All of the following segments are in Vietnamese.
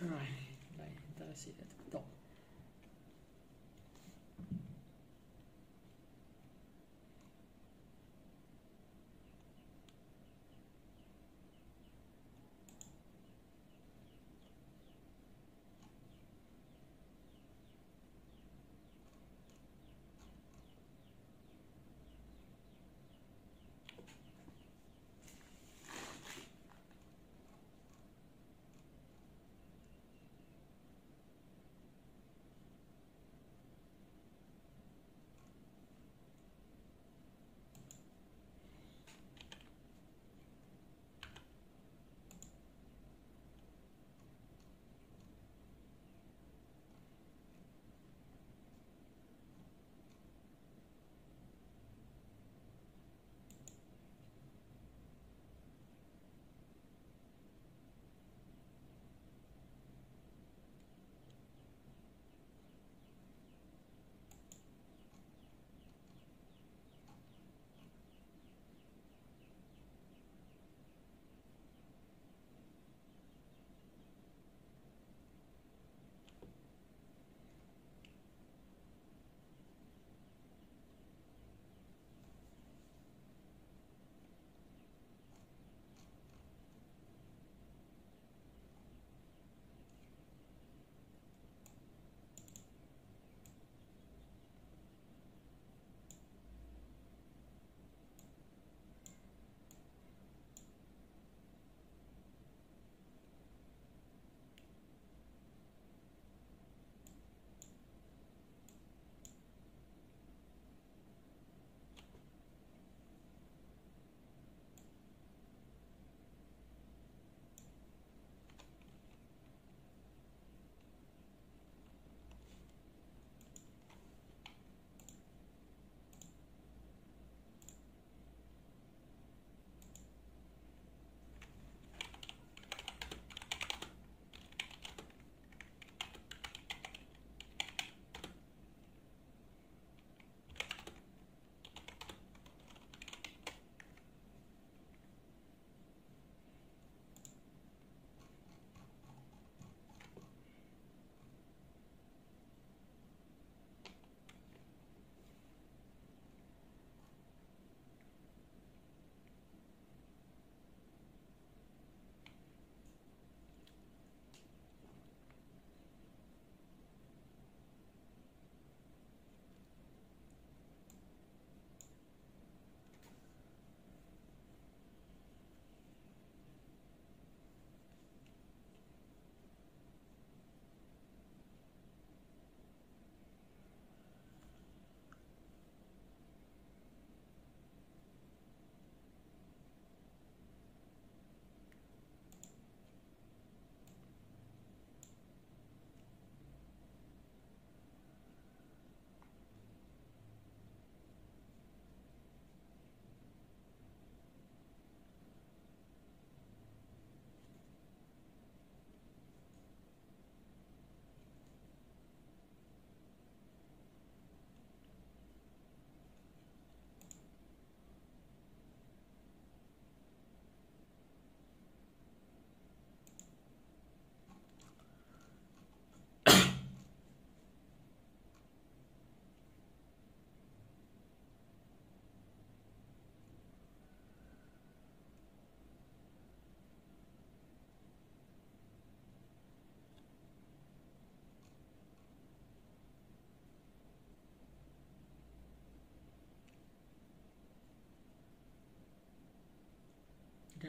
Right, like, 大家写的懂。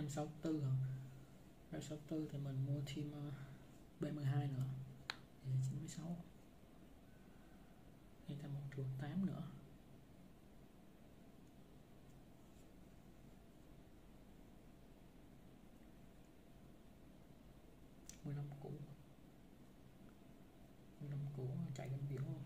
164 hả? 164 thì mình mua thêm ờ, B12 nữa. Thì 96 một chuột 108 nữa. mười lăm cũ mười lăm cũ chạy lên biển.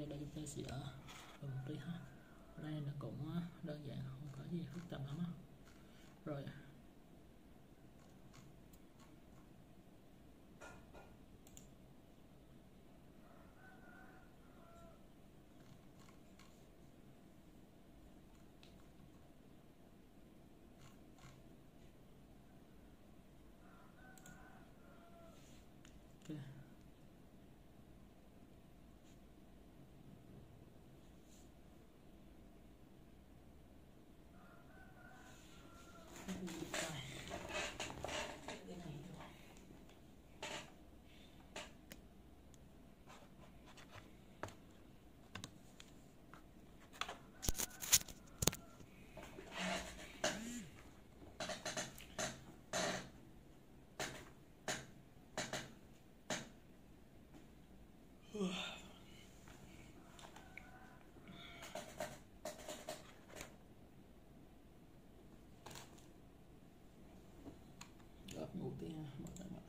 Ở đây chúng ta sẽ ờ, ở một tí ha. Đây là cũng ờ, đơn giản, không có gì phức tạp lắm rồi होते हैं हमारे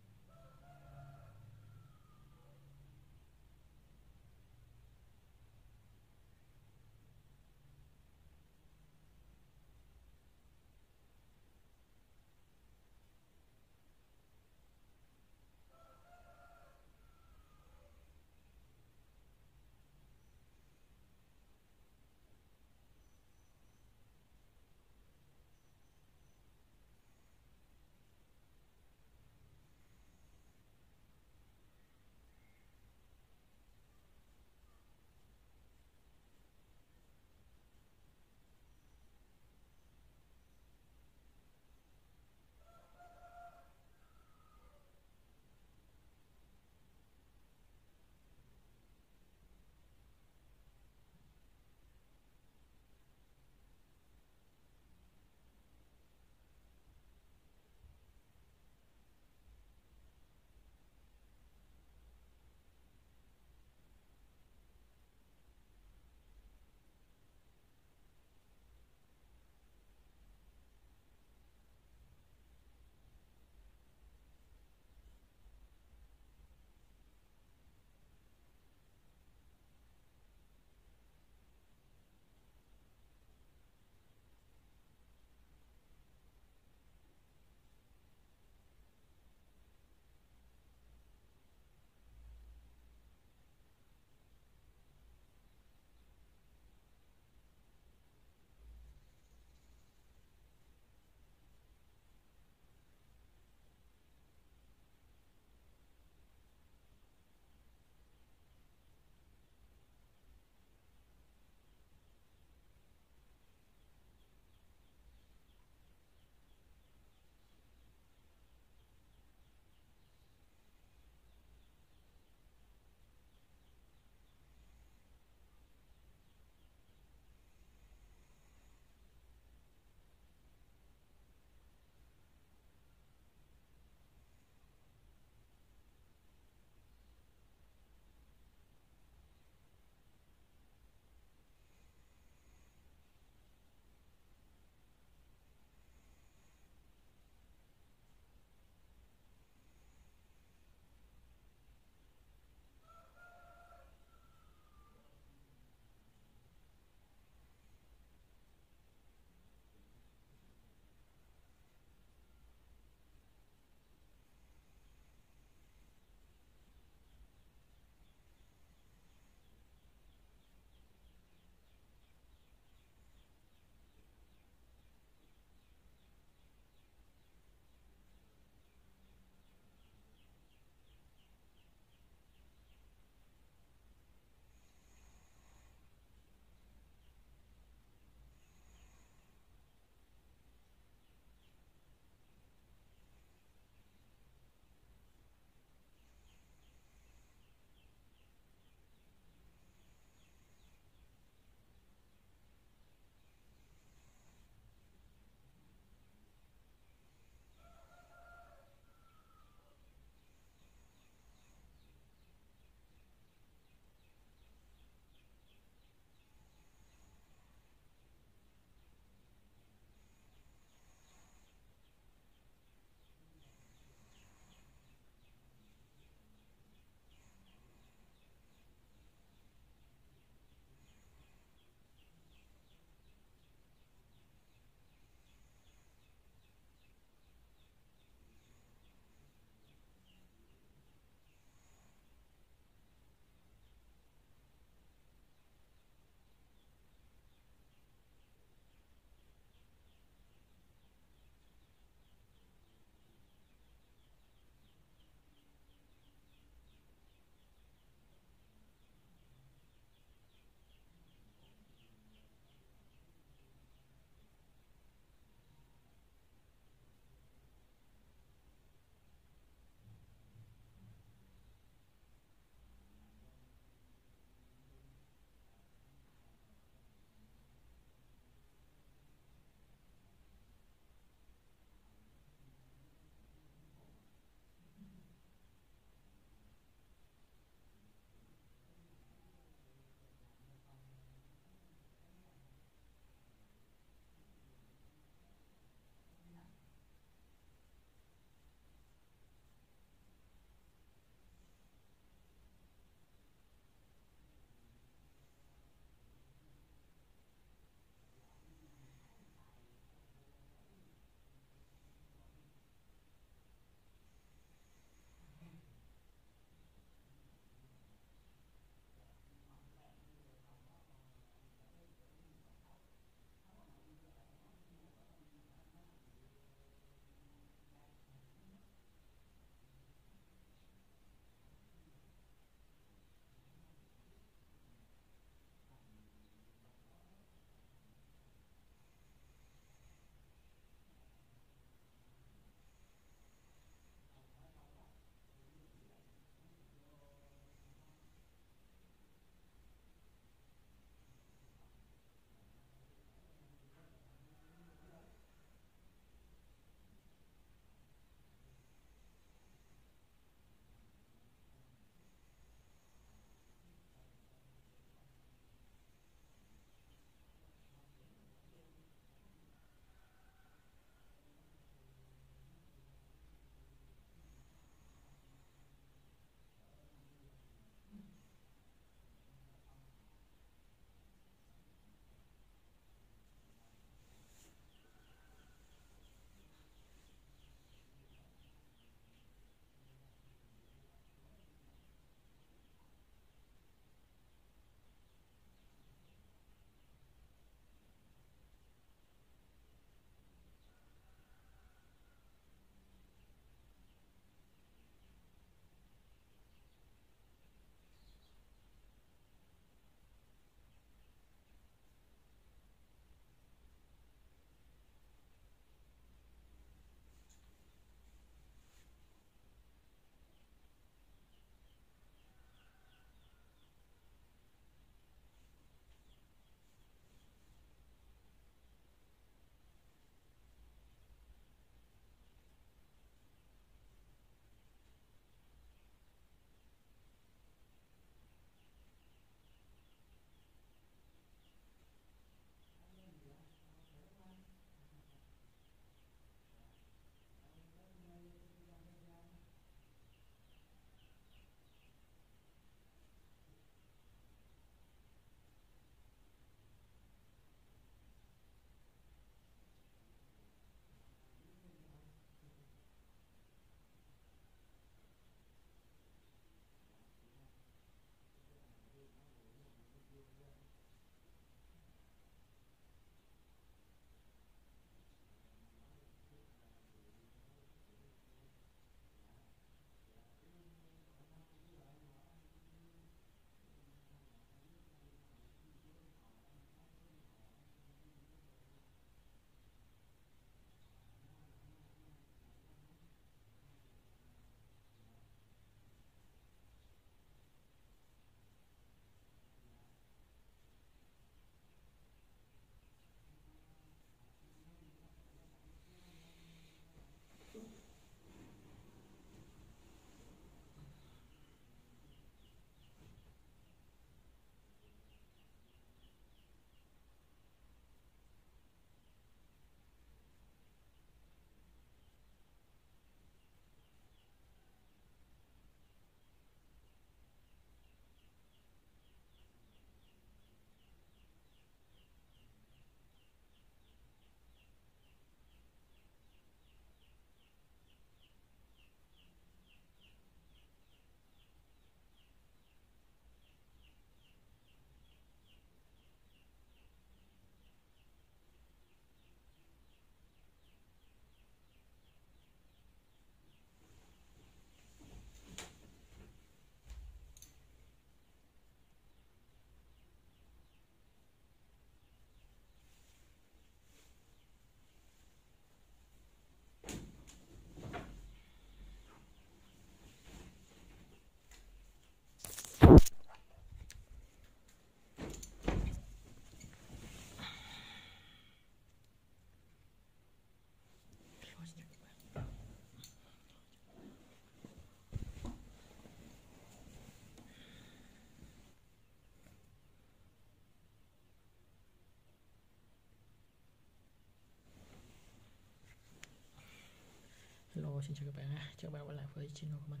xin chào các bạn chào các bạn quay lại với channel của mình.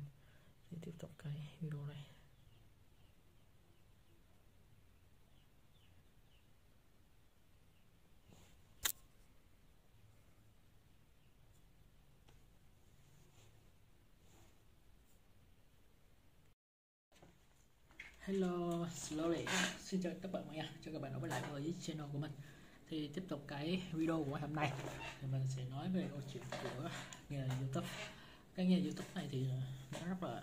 Để tiếp tục cái video này. Hello, Slowly. Xin chào các bạn mọi người Chào các bạn đã quay lại với channel của mình. Thì tiếp tục cái video của hôm nay. Thì mình sẽ nói về câu chuyện của nghề youtube. Cái nghề youtube này thì nó rất là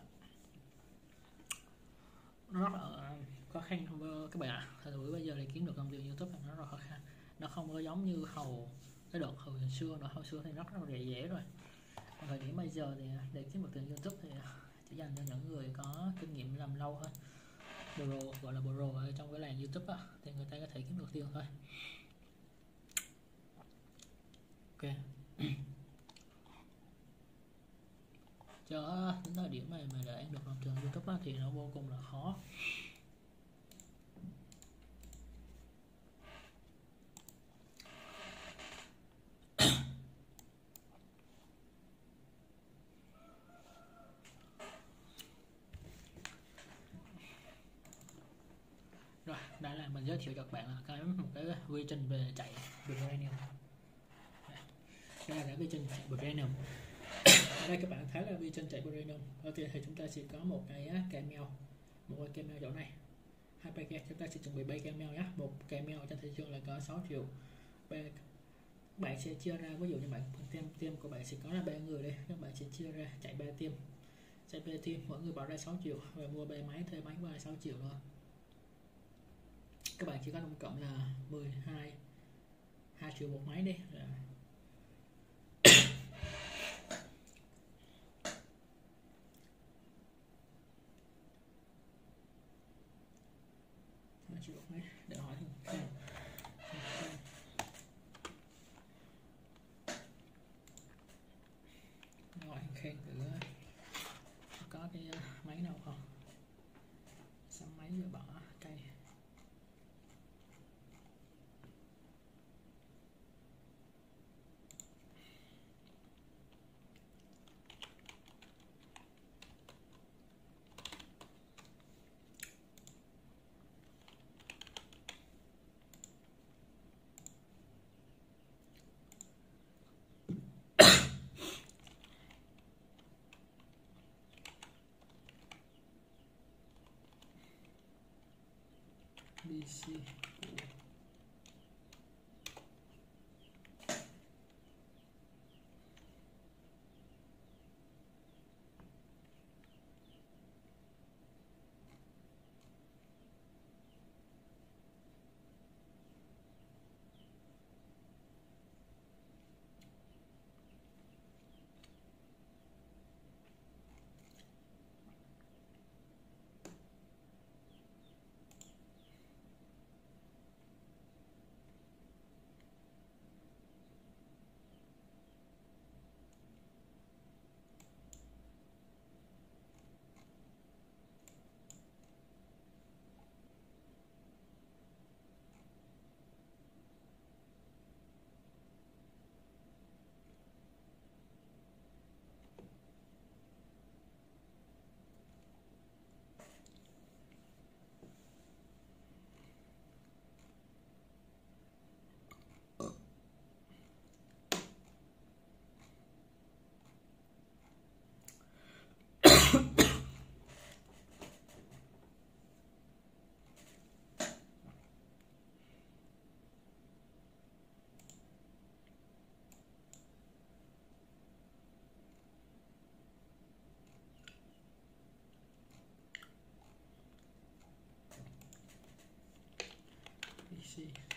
Nó rất là khó khăn không các bạn ạ. Thật sự bây giờ để kiếm được công việc youtube nó rất là khó khăn. Nó không có giống như hầu cái đợt hồi xưa nữa. Hồi xưa thì nó rất là dễ dễ rồi. Còn thời điểm bây giờ thì để kiếm được tiền youtube thì chỉ dành cho những người có kinh nghiệm làm lâu hơn. Pro gọi là pro ở trong cái làng youtube đó, thì người ta có thể kiếm được tiền thôi ok. Cho đến thời điểm này mà để em được làm trường youtube thì nó vô cùng là khó. Rồi đây là mình giới thiệu cho các bạn là cái một cái quy trình về chạy Branium ra là vi chân chạy Brenum ở đây, các bạn thấy là vi chân chạy Brenum đầu tiên thì chúng ta sẽ có một cái camel một cái camel chỗ này. Hai packet chúng ta sẽ chuẩn bị bay camel nhé một camel trên thị trường là có 6 triệu. Bạn sẽ chia ra, ví dụ như bạn tiêm tiêm của bạn sẽ có là ba người đây các bạn sẽ chia ra chạy ba tiêm chạy ba tiêm mỗi người bỏ ra 6 triệu và mua ba máy, thuê máy qua 6 triệu thôi. Các bạn chỉ có tổng cộng là 12 2 triệu một máy đi rồi. hai triệu 利息。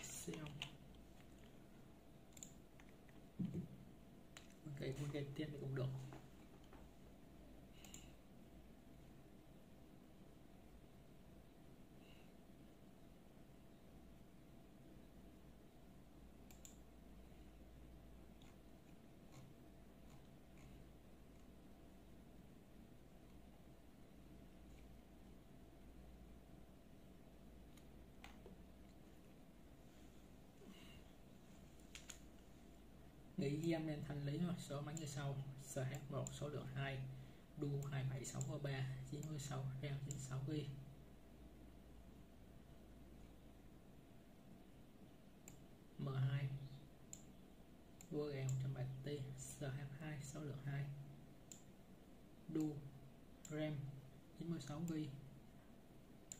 Sell một cái một cái tiền thì cũng được để ghi âm nên thanh lý rồi số máy như sau. CH1 số lượng 2 đu 27633 96 RAM 96 g M2 VG 170T CH2 số lượng 2 đu RAM 96 GB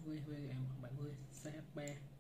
VVG 70 CH3